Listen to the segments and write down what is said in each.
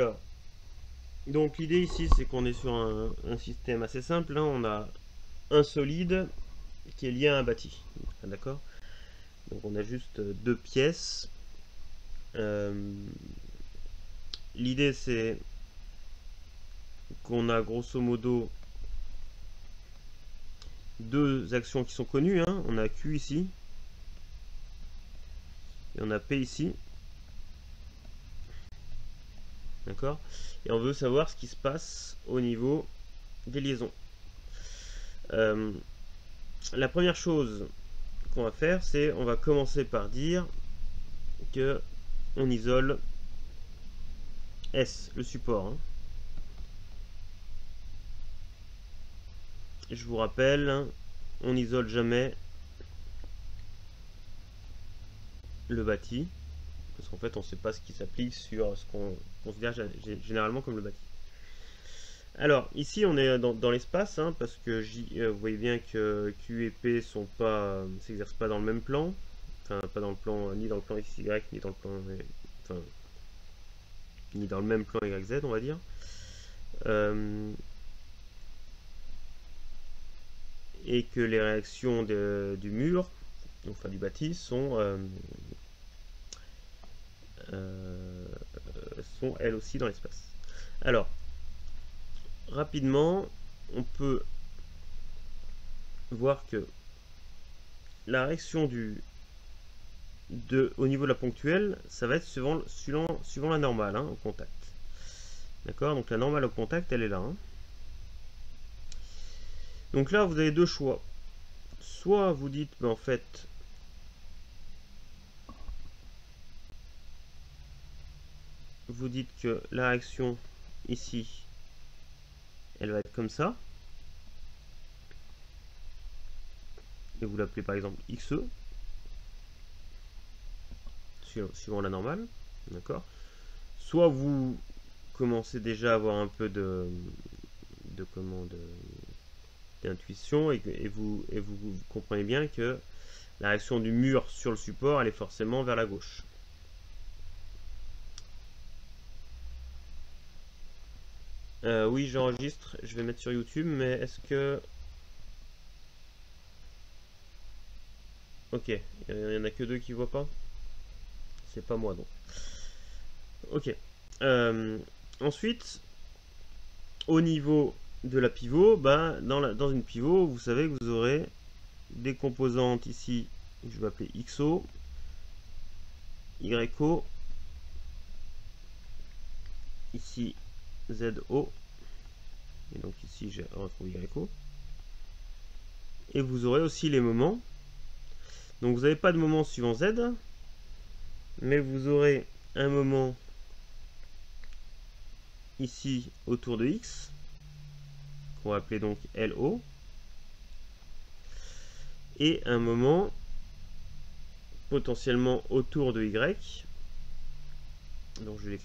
Alors, donc l'idée ici, c'est qu'on est sur un, système assez simple. Hein. On a un solide qui est lié à un bâti. D'accord Donc on a juste deux pièces. Euh, l'idée, c'est qu'on a grosso modo deux actions qui sont connues. Hein. On a Q ici. Et on a P ici. D'accord? Et on veut savoir ce qui se passe au niveau des liaisons. Euh, la première chose qu'on va faire, c'est on va commencer par dire que on isole S, le support. Hein. Je vous rappelle, on n'isole jamais le bâti, parce qu'en fait on ne sait pas ce qui s'applique sur ce qu'on considère généralement comme le bâti. Alors ici on est dans, l'espace, hein, parce que euh, vous voyez bien que Q et P sont pas s'exercent pas dans le même plan, enfin pas dans le plan ni dans le plan XY ni dans le plan ni dans le même plan YZ on va dire. Euh, et que les réactions du mur, enfin du bâti, sont, euh, euh, sont elles aussi dans l'espace. Alors, rapidement, on peut voir que la réaction du de, au niveau de la ponctuelle, ça va être suivant la normale hein, au contact. D'accord? Donc la normale au contact, elle est là. Hein. Donc là, vous avez deux choix. Soit vous dites, ben, en fait, vous dites que la réaction ici, elle va être comme ça. Et vous l'appelez par exemple XE, suivant la normale. D'accord Soit vous commencez déjà à avoir un peu de, de commande d'intuition et, et, vous, et vous, comprenez bien que la réaction du mur sur le support, elle est forcément vers la gauche. Euh, oui, j'enregistre, je vais mettre sur YouTube, mais est-ce que... Ok, il n'y en a que deux qui voient pas C'est pas moi donc. Ok. Euh, ensuite, au niveau de la pivot, bah, dans, la, dans une pivot, vous savez que vous aurez des composantes ici, je vais appeler XO, YO, ici ZO, et donc ici je retrouve YO, et vous aurez aussi les moments. Donc vous n'avez pas de moment suivant Z, mais vous aurez un moment ici autour de X, qu'on va appeler donc LO, et un moment potentiellement autour de Y. Donc je vais,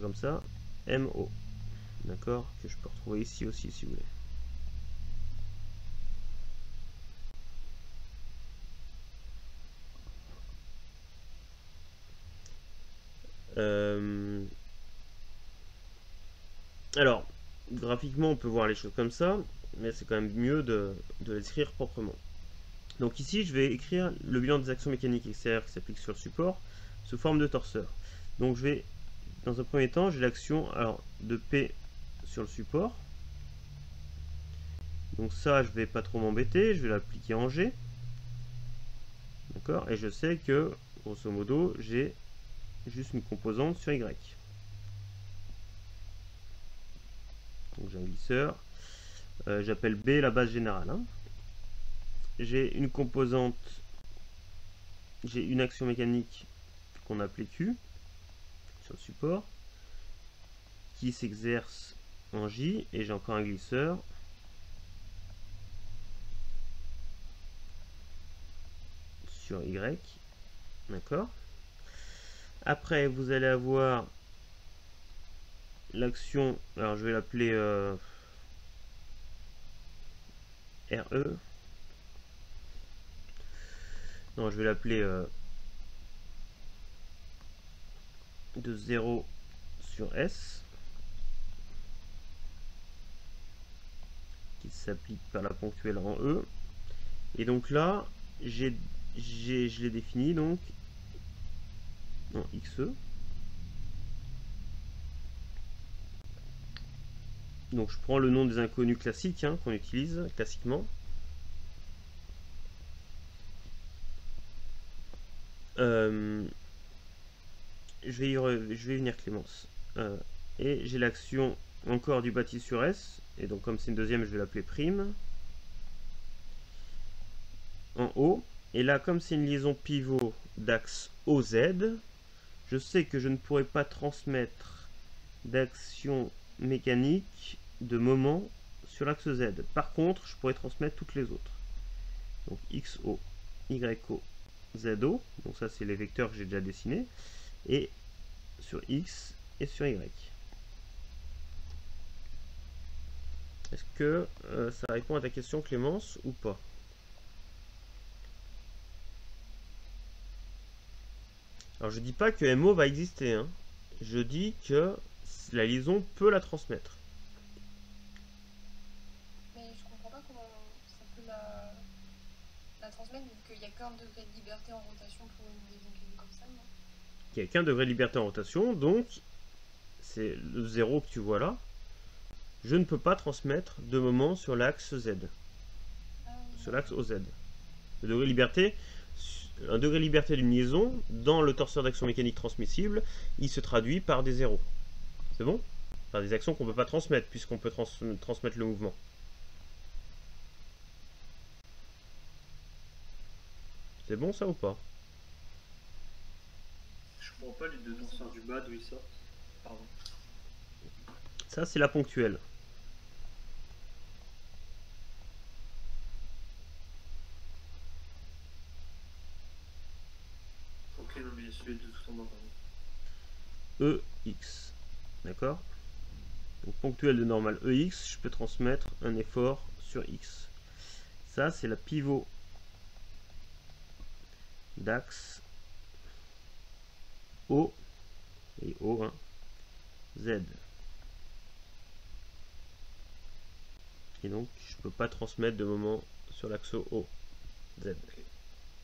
comme ça, MO. D'accord Que je peux retrouver ici aussi si vous voulez. Euh, alors, graphiquement, on peut voir les choses comme ça, mais c'est quand même mieux de, l'écrire proprement. Donc ici, je vais écrire le bilan des actions mécaniques extérieures qui s'appliquent sur le support sous forme de torseur. Donc je vais, dans un premier temps, j'ai l'action de P sur le support. Donc ça, je vais pas trop m'embêter, je vais l'appliquer en G. D'accord? Et je sais que, grosso modo, j'ai juste une composante sur Y. donc j'ai un glisseur. Euh, j'appelle B la base générale. Hein. J'ai une composante, j'ai une action mécanique qu'on appelle Q support qui s'exerce en J et j'ai encore un glisseur sur Y. D'accord Après, vous allez avoir l'action, alors je vais l'appeler euh, RE. Non, je vais l'appeler euh, de 0 sur S qui s'applique par la ponctuelle en E. Et donc là, j'ai, je l'ai défini donc en XE. Donc je prends le nom des inconnus classiques hein, qu'on utilise classiquement. Euh, je, vais je vais venir Clémence. Euh, et j'ai l'action encore du bâti sur S. Et donc comme c'est une deuxième, je vais l'appeler prime. En haut. Et là, comme c'est une liaison pivot d'axe OZ, je sais que je ne pourrai pas transmettre d'action mécanique de moment sur l'axe Z. Par contre, je pourrais transmettre toutes les autres. Donc XO, YO, ZO, donc ça c'est les vecteurs que j'ai déjà dessinés, et sur X et sur Y. Est-ce que euh, ça répond à ta question Clémence ou pas? Alors je dis pas que MO va exister, hein. je dis que la liaison peut la transmettre. Mais je comprends pas comment ça peut la, transmettre vu qu'il n'y a qu'un degré de liberté en rotation pour une liaison N'y a qu'un degré de liberté en rotation, donc c'est le zéro que tu vois là. Je ne peux pas transmettre de moment sur l'axe Z. Sur l'axe OZ. Le degré de liberté, un degré de liberté d'une liaison, dans le torseur d'action mécanique transmissible, il se traduit par des zéros. C'est bon? Par des actions qu'on ne peut pas transmettre, puisqu'on peut transmettre le mouvement. C'est bon ça ou pas? Pas les deux du bas d'où ils sortent. Pardon. Ça c'est la ponctuelle. Ok, non mais celui de tout en bas, pardon. EX. D'accord Donc ponctuel de normal EX, je peux transmettre un effort sur X. Ça, c'est la pivot d'axe O et O, hein, Z. Et donc, je peux pas transmettre de moment sur l'axe O, Z.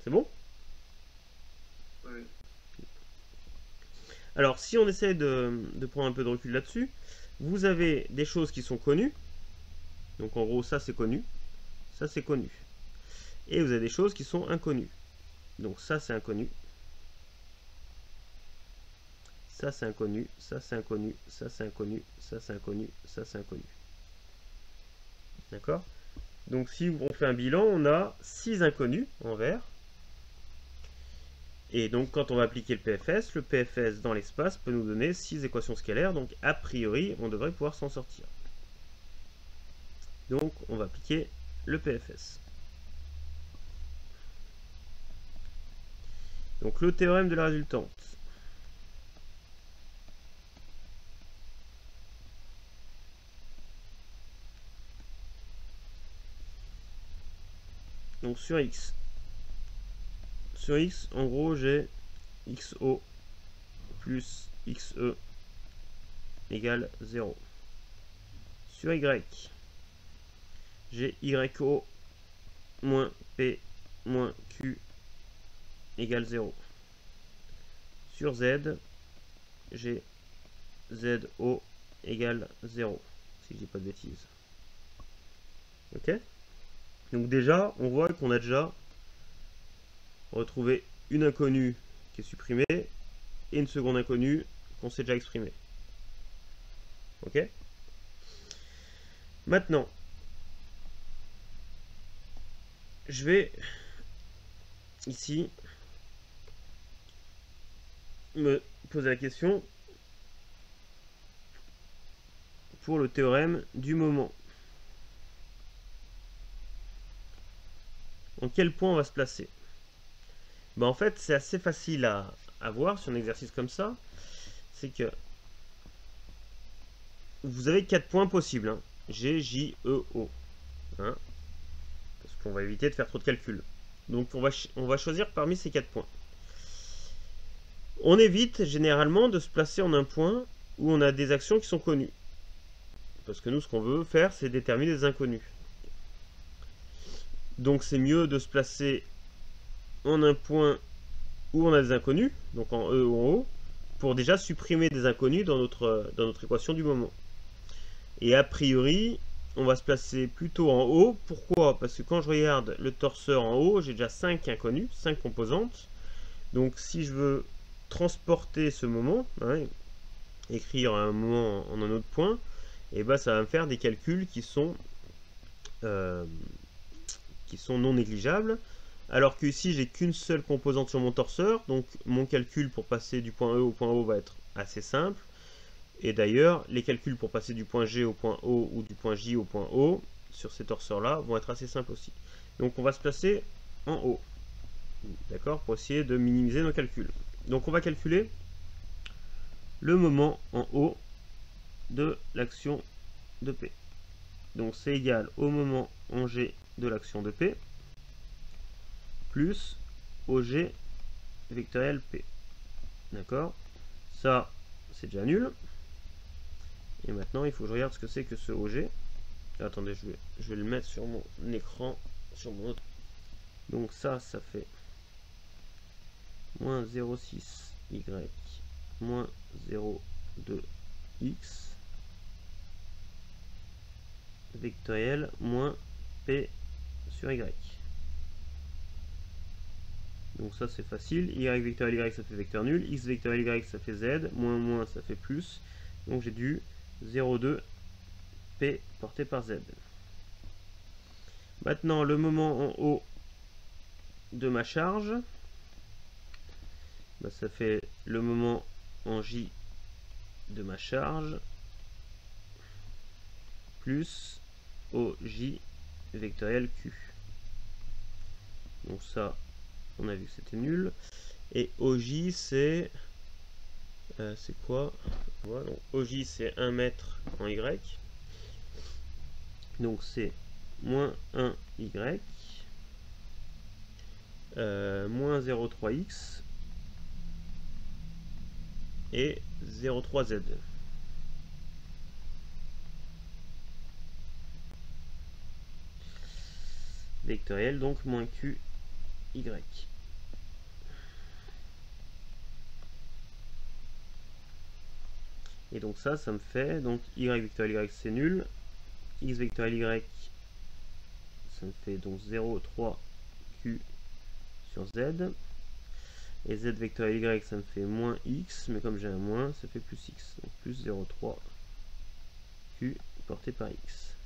C'est bon? Oui. Alors, si on essaie de, de prendre un peu de recul là-dessus, vous avez des choses qui sont connues. Donc, en gros, ça, c'est connu. Ça, c'est connu. Et vous avez des choses qui sont inconnues. Donc, ça, c'est inconnu. Ça, c'est inconnu. Ça, c'est inconnu. Ça, c'est inconnu. Ça, c'est inconnu. Ça, c'est inconnu. D'accord? Donc, si on fait un bilan, on a 6 inconnus en vert. Et donc, quand on va appliquer le PFS, le PFS dans l'espace peut nous donner 6 équations scalaires. Donc, a priori, on devrait pouvoir s'en sortir. Donc, on va appliquer le PFS. Donc, le théorème de la résultante. Donc, sur X, sur x, en gros, j'ai xo plus xe égale 0. Sur y, j'ai yo moins p moins q égale 0. Sur z, j'ai zo égale 0, si je dis pas de bêtises. Ok? Donc déjà, on voit qu'on a déjà retrouver une inconnue qui est supprimée et une seconde inconnue qu'on s'est déjà exprimée. Ok? Maintenant, je vais ici me poser la question pour le théorème du moment. En quel point on va se placer? Bah, en fait, c'est assez facile à, voir sur un exercice comme ça. C'est que vous avez quatre points possibles. Hein. G, J, E, O. Hein. Parce qu'on va éviter de faire trop de calculs. Donc on va, on va choisir parmi ces quatre points. On évite généralement de se placer en un point où on a des actions qui sont connues. Parce que nous, ce qu'on veut faire, c'est déterminer des inconnus. Donc c'est mieux de se placer en un point où on a des inconnus, donc en E ou en O, pour déjà supprimer des inconnus dans notre, dans notre équation du moment. Et a priori, on va se placer plutôt en haut. Pourquoi? Parce que quand je regarde le torseur en haut, j'ai déjà 5 inconnus, 5 composantes. Donc si je veux transporter ce moment, hein, écrire un moment en un autre point, et eh ben ça va me faire des calculs qui sont, euh, sont non négligeables. Alors que ici j'ai qu'une seule composante sur mon torseur, donc mon calcul pour passer du point E au point O va être assez simple. Et d'ailleurs, les calculs pour passer du point G au point O ou du point J au point O sur ces torseurs-là vont être assez simples aussi. Donc on va se placer en haut. D'accord? Pour essayer de minimiser nos calculs. Donc on va calculer le moment en haut de l'action de P. Donc c'est égal au moment en G de l'action de P plus OG vectoriel P. D'accord? Ça, c'est déjà nul. Et maintenant, il faut que je regarde ce que c'est que ce OG. attendez, je vais, je vais le mettre sur mon écran, sur mon autre. Donc ça, ça fait moins 0,6y moins 0,2x vectoriel moins p sur y. Donc ça c'est facile, y vectoriel y ça fait vecteur nul, x vectoriel y ça fait z, moins moins ça fait plus, donc j'ai du 0,2 P porté par Z. Maintenant, le moment en haut de ma charge, bah, ça fait le moment en J de ma charge. Plus OJ vectoriel Q. Donc ça, on a vu que c'était nul. Et OJ, c'est... Euh, c'est quoi? Voilà, OJ c'est 1 mètre en Y. Donc c'est moins 1Y euh, moins 0,3X et 0,3Z. Vectoriel donc moins QY. Et donc ça, ça me fait, donc y vectoriel y c'est nul, x vectoriel y, ça me fait donc 0, 3, q sur z, et z vectoriel y, ça me fait moins x, mais comme j'ai un moins, ça fait plus x, donc plus 0, 3, q porté par x.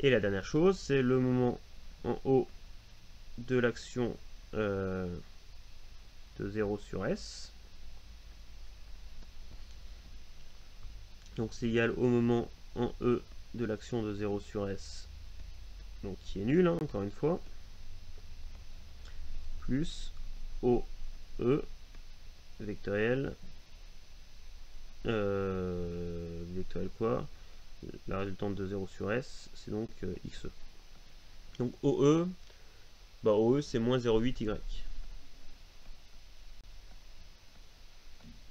Et la dernière chose, c'est le moment en haut de l'action euh, de 0 sur s, Donc c'est égal au moment en E de l'action de 0 sur S, donc qui est nul, hein, encore une fois, plus OE vectoriel, euh, vectoriel quoi? La résultante de 0 sur S, c'est donc euh, XE. Donc OE, bah OE c'est moins 0,8Y.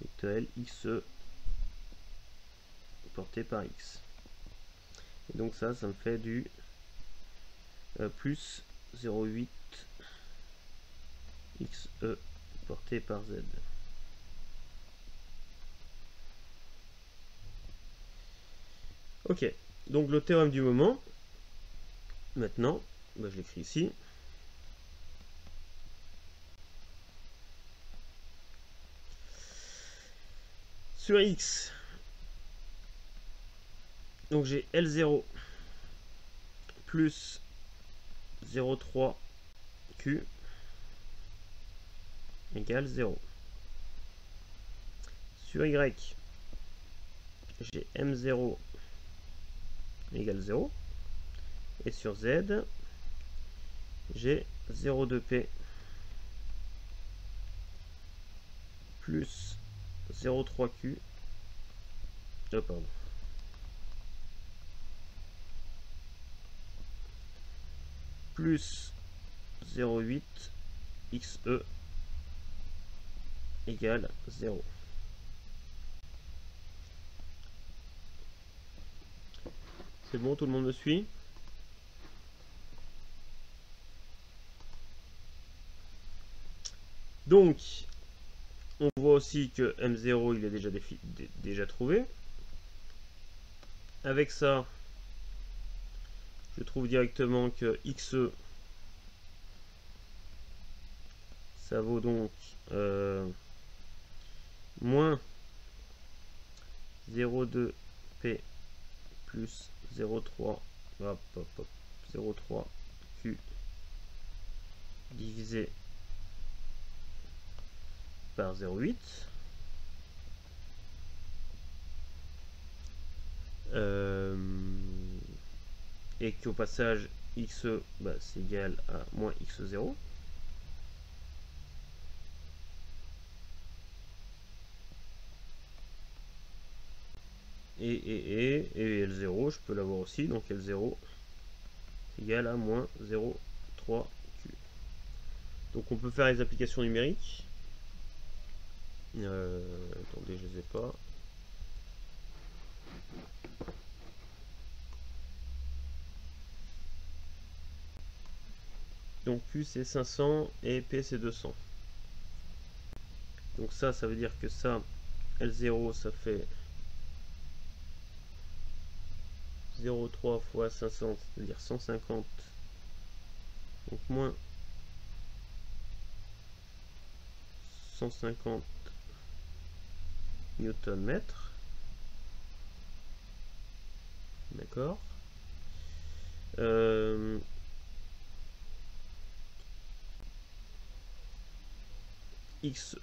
Vectoriel XE porté par x. Et donc ça, ça me fait du euh, plus 0,8 xe porté par z. Ok, donc le théorème du moment, maintenant, bah, je l'écris ici. Sur x, donc j'ai L0 plus 0,3Q égale 0. Sur Y, j'ai M0 égale 0. Et sur Z, j'ai 0,2P plus 0,3Q. Oh, pardon. plus 0,8 xe égale 0. C'est bon, tout le monde me suit? Donc, on voit aussi que M0, il est déjà, déjà trouvé. Avec ça, je trouve directement que XE, ça vaut donc euh, moins 0,2P plus 0,3 0,3 Q divisé par 0,8 euh, et qu'au passage x bah, c'est égal à moins x0 et, et, et, et L0 je peux l'avoir aussi. Donc L0 c'est égal à moins 0,3 Q. Donc on peut faire les applications numériques euh, attendez, je les ai pas. Donc Q c'est 500 et P c'est 200. Donc ça, ça veut dire que ça, L0, ça fait 0,3 fois 500, c'est-à-dire 150. Donc moins 150 newton mètre. D'accord. Euh, XE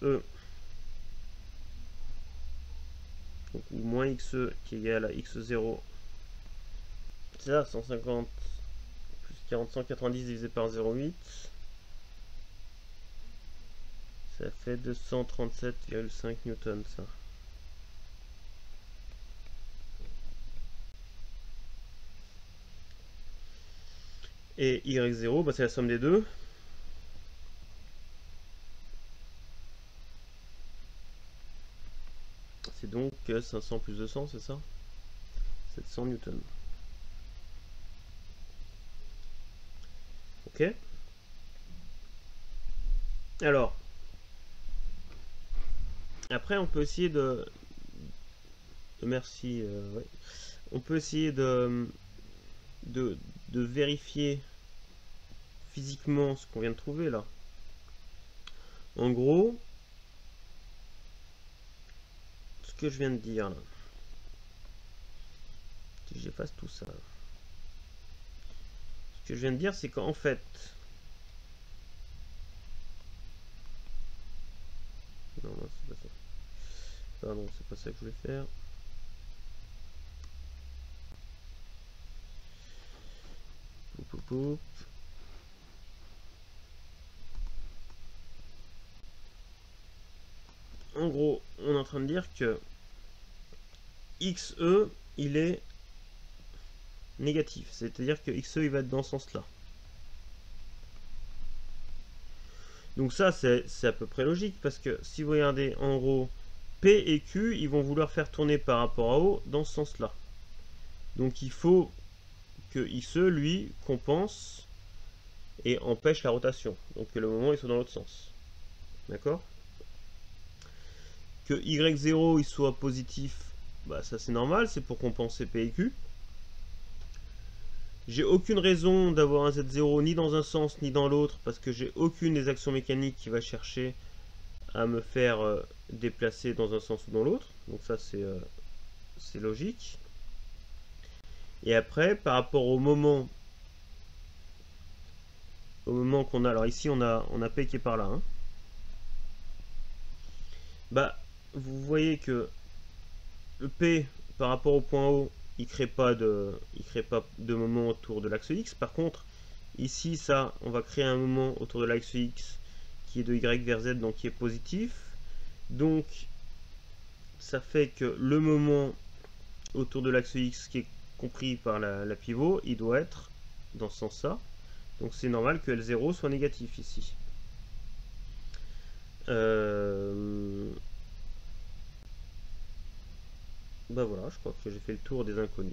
donc, ou moins XE qui est égal à X0 c'est ça 150 plus 40 190 divisé par 0,8 ça fait 237,5 newtons ça Et Y0, bah, c'est la somme des deux. C'est donc 500 plus 200, c'est ça? 700 newtons. Ok Alors, après on peut essayer de... Merci. Euh, on peut essayer de, de, de vérifier physiquement ce qu'on vient de trouver là. En gros, ce que je viens de dire là, si j'efface tout ça, ce que je viens de dire, c'est qu'en fait, non, c'est pas ça. Pardon, c'est pas ça que je voulais faire. En gros, on est en train de dire que XE, il est négatif. C'est-à-dire que XE, il va être dans ce sens-là. Donc ça, c'est à peu près logique, parce que si vous regardez, en gros, P et Q, ils vont vouloir faire tourner par rapport à O dans ce sens-là. Donc il faut que XE, lui, compense et empêche la rotation. Donc que le moment il soit dans l'autre sens. D'accord? Que Y0 il soit positif, bah ça c'est normal, c'est pour compenser P et Q. J'ai aucune raison d'avoir un Z0 ni dans un sens ni dans l'autre parce que j'ai aucune des actions mécaniques qui va chercher à me faire euh, déplacer dans un sens ou dans l'autre. Donc ça c'est euh, logique. Et après, par rapport au moment, au moment qu'on a, alors ici on a, on a P qui est par là, hein. bah, vous voyez que le P par rapport au point O, il crée pas de, il crée pas de moment autour de l'axe X. Par contre, ici ça, on va créer un moment autour de l'axe X qui est de Y vers Z, donc qui est positif. Donc, ça fait que le moment autour de l'axe X qui est compris par la, pivot, il doit être dans ce sens-là. Donc c'est normal que L0 soit négatif ici. Ben voilà, je crois que j'ai fait le tour des inconnus.